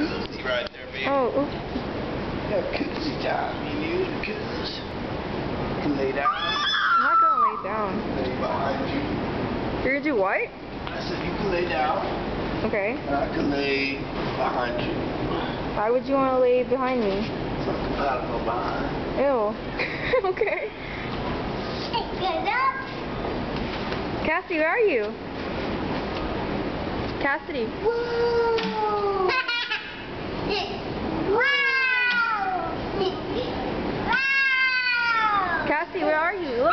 koozie right there, baby. Oh, oops. Yeah, koozie time, you and the coos. You can lay down. I'm not gonna lay down. Lay behind you. You're gonna do what? I said you can lay down. Okay. And I can lay behind you. Why would you want to lay behind me? So compatible behind. Ew. okay. Cassidy, where are you? Cassidy. What? are you?